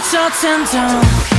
your thoughts and